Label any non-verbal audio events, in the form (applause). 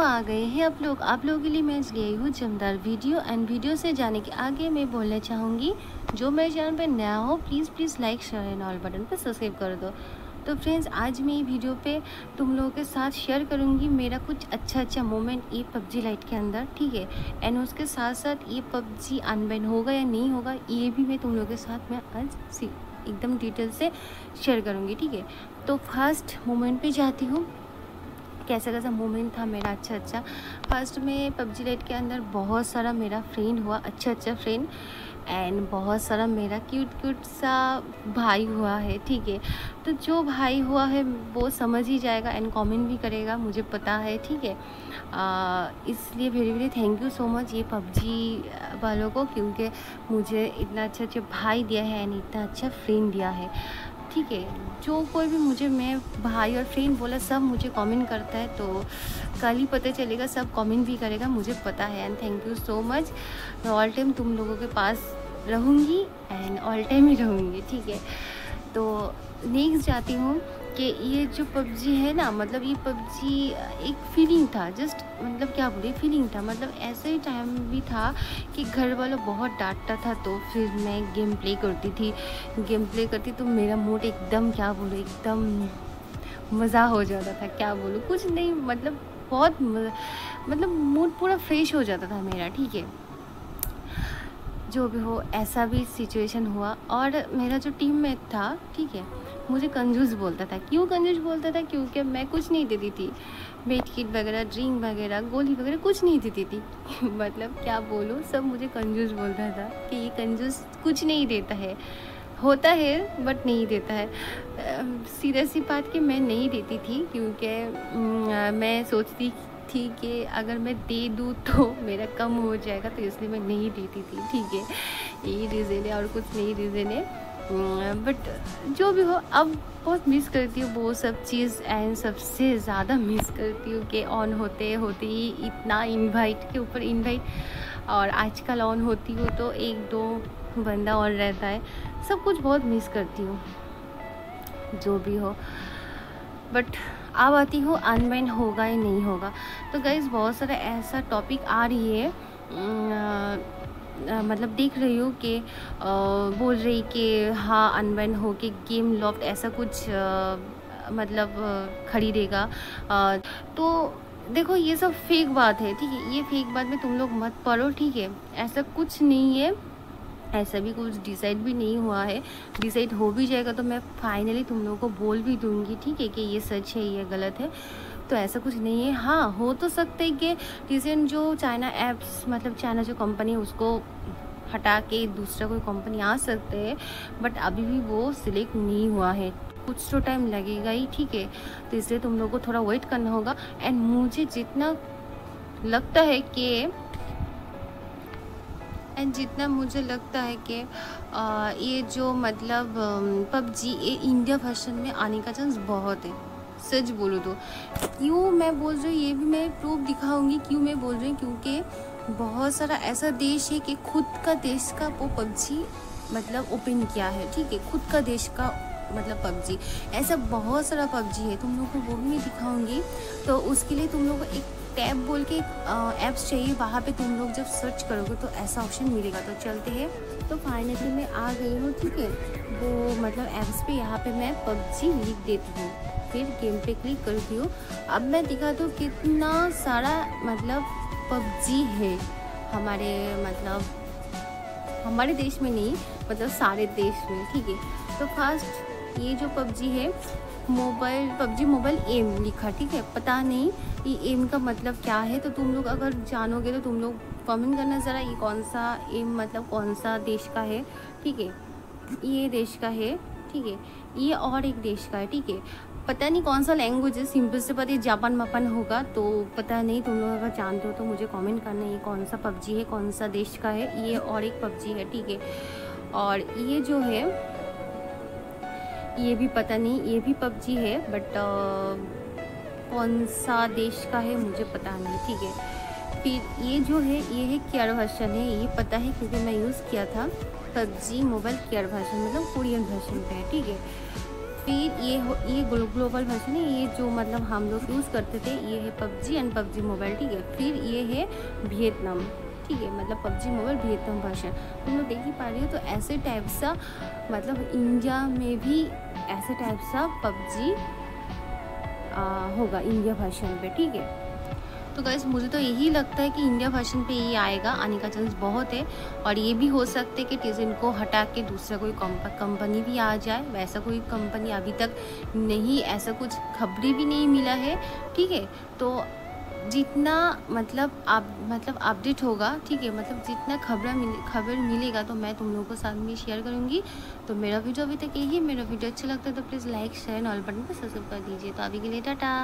आ गए हैं आप लोग। आप लोगों के लिए मैं ले आई हूँ जमदार वीडियो एंड वीडियो से जाने के आगे मैं बोलना चाहूँगी, जो मेरे चैनल पर नया हो please please like share and all button पर सब्सक्राइब कर दो। तो फ्रेंड्स आज मैं ये वीडियो पे तुम लोगों के साथ शेयर करूँगी मेरा कुछ अच्छा अच्छा मोमेंट ये पबजी लाइट के अंदर, ठीक है? एंड उसके साथ साथ ये पबजी अनबैन होगा या नहीं होगा, ये भी मैं तुम लोगों के साथ मैं आज एकदम डिटेल से शेयर करूँगी, ठीक है? तो फ़र्स्ट मोमेंट पे जाती हूँ। कैसा कैसा मोमेंट था मेरा अच्छा अच्छा। फ़र्स्ट में पबजी लाइट के अंदर बहुत सारा मेरा फ्रेंड हुआ अच्छा अच्छा फ्रेंड। एंड बहुत सारा मेरा क्यूट क्यूट सा भाई हुआ है, ठीक है। तो जो भाई हुआ है, वो समझ ही जाएगा एंड कमेंट भी करेगा, मुझे पता है, ठीक है। इसलिए very very thank you so much ये पबजी वालों को, क्योंकि मुझे इतना अच्छा अच्छा भाई दिया है एंड इतना अच्छा फ्रेंड दिया है। ठीक है, जो कोई भी मुझे, मैं भाई और फ्रेंड बोला, सब मुझे कमेंट करता है तो कल ही पता चलेगा, सब कमेंट भी करेगा, मुझे पता है and thank you so much मैं ऑल टाइम तुम लोगों के पास रहूँगी एंड ऑल टाइम ही रहूँगी, ठीक है. तो नेक्स्ट जाती हूँ। कि ये जो पबजी है ना मतलब ये पबजी एक फीलिंग था जस्ट मतलब क्या बोले फीलिंग था। मतलब ऐसे ही टाइम भी था कि घर वालों बहुत डांटता था तो फिर मैं गेम प्ले करती थी। गेम प्ले करती तो मेरा मूड एकदम, क्या बोलो, एकदम मज़ा हो जाता था, क्या बोलूँ, कुछ नहीं मतलब बहुत मतलब मूड पूरा फ्रेश हो जाता था मेरा, ठीक है। जो भी हो, ऐसा भी सिचुएशन हुआ। और मेरा जो टीम मेट था, ठीक है मुझे कंजूस बोलता था। क्यों कंजूस बोलता था? क्योंकि मैं कुछ नहीं देती थी। बेड किट वगैरह, ड्रिंक वगैरह, गोली वगैरह कुछ नहीं देती थी। (laughs) मतलब क्या बोलो, सब मुझे कंजूस बोलता था कि ये कंजूस कुछ नहीं देता है। होता है बट नहीं देता है। सीधा सी बात कि मैं नहीं देती थी क्योंकि मैं सोचती थी कि अगर मैं दे दूँ तो मेरा कम हो जाएगा तो इसलिए मैं नहीं देती थी। ठीक है। यही रीज़न है और कुछ नहीं रीज़न है। बट जो भी हो, अब बहुत मिस करती हूँ वो सब चीज़ एंड सबसे ज़्यादा मिस करती हूँ कि ऑन होते होते ही इतना इनवाइट के ऊपर इनवाइट और आजकल ऑन होती हूँ तो एक दो बंदा ऑन रहता है, सब कुछ बहुत मिस करती हूँ, जो भी हो। बट अब आती हूँ अनवाइन होगा या नहीं होगा। तो गाइज़ बहुत सारा ऐसा टॉपिक आ रही है मतलब देख रही हूँ कि बोल रही कि हाँ अनबन हो के गेम लॉफ्ट ऐसा कुछ आ, मतलब खरीदेगा। तो देखो ये सब फेक बात है ठीक है? ये फेक बात में तुम लोग मत पढ़ो ठीक है? ऐसा कुछ नहीं है। ऐसा भी कुछ डिसाइड भी नहीं हुआ है। डिसाइड हो भी जाएगा तो मैं फाइनली तुम लोगों को बोल भी दूँगी ठीक है कि ये सच है ये गलत है। तो ऐसा कुछ नहीं है। हाँ हो तो सकते है कि रिसेंट जो चाइना ऐप्स मतलब चाइना जो कंपनी है, उसको हटा के दूसरा कोई कंपनी आ सकते हैं बट अभी भी वो सिलेक्ट नहीं हुआ है। कुछ तो टाइम लगेगा ही, ठीक है। तो इसलिए तुम लोग को थोड़ा वेट करना होगा। एंड मुझे जितना लगता है कि एंड जितना मुझे लगता है कि ये जो मतलब पबजी, ये इंडिया फ़ैशन में आने का चांस बहुत है। सच बोलो तो। क्यों मैं बोल रही हूँ? ये भी मैं प्रूफ दिखाऊँगी क्यों मैं बोल रही हूँ? क्योंकि बहुत सारा ऐसा देश है कि खुद का देश का वो पबजी मतलब ओपन किया है, ठीक है? खुद का देश का मतलब पबजी। ऐसा बहुत सारा पबजी है, तुम लोग को वो भी मैं दिखाऊँगी। तो उसके लिए तुम लोग को एक टैब बोल के ऐप्स चाहिए। वहाँ पे तुम लोग जब सर्च करोगे तो ऐसा ऑप्शन मिलेगा। तो चलते हैं। तो फाइनली मैं आ गई हूँ, ठीक है? वो मतलब ऐप्स पे यहाँ पे मैं पबजी लिख देती हूँ। फिर गेम पे क्लिक करती हूँ। अब मैं दिखा दूँ कितना सारा मतलब पबजी है। हमारे मतलब हमारे देश में नहीं मतलब सारे देश में, ठीक है? तो फ़र्स्ट ये जो पबजी है, मोबाइल, पबजी मोबाइल एम लिखा, ठीक है? पता नहीं ये एम का मतलब क्या है तो तुम लोग अगर जानोगे तो तुम लोग कमेंट करना ज़रा, ये कौन सा एम मतलब कौन सा देश का है, ठीक है? ये देश का है, ठीक है? ये और एक देश का है, ठीक है? पता नहीं कौन सा लैंग्वेज है सिंपल से पता जापान मापान होगा तो पता नहीं, तुम लोग अगर जानते हो तो मुझे कमेंट करना, ये कौन सा पबजी है, कौन सा देश का है, ये और एक पबजी है, ठीक है? और ये जो है ये भी पता नहीं, ये भी पबजी है बट कौन सा देश का है मुझे पता नहीं, ठीक है। फिर ये जो है, ये है केयर वर्जन है ये पता है क्योंकि मैं यूज़ किया था पबजी मोबाइल केयर वर्जन मतलब कोरियन वर्जन पे है, ठीक है। फिर ये हो, ये ग्लोबल वर्जन है ये जो मतलब हम लोग यूज़ करते थे, ये है पबजी एंड पबजी मोबाइल, ठीक है। फिर ये है वियतनाम। ठीक है मतलब पबजी मोबाइल वियतनाम वर्जन तुम लोग देख ही पा रही हो तो ऐसे टाइप सा मतलब इंडिया में भी ऐसे टाइप सा पबजी होगा इंडिया वर्जन पे, ठीक है? तो गैस मुझे तो यही लगता है कि इंडिया फ़ैशन पे ये आएगा, आने का चांस बहुत है। और ये भी हो सकता है कि टीजन को हटा के दूसरा कोई कंपनी भी आ जाए, वैसा कोई कंपनी अभी तक नहीं, ऐसा कुछ खबरें भी नहीं मिला है, ठीक है? तो जितना मतलब आप मतलब अपडेट होगा, ठीक है मतलब जितना खबर मिले, खबर मिलेगा तो मैं तुम लोगों को साथ में शेयर करूँगी। तो मेरा वीडियो अभी तक यही है। मेरा वीडियो अच्छा लगता है तो please like share all button पर सब्सक्राइब कर दीजिए। तो अभी के लिए, टाटा।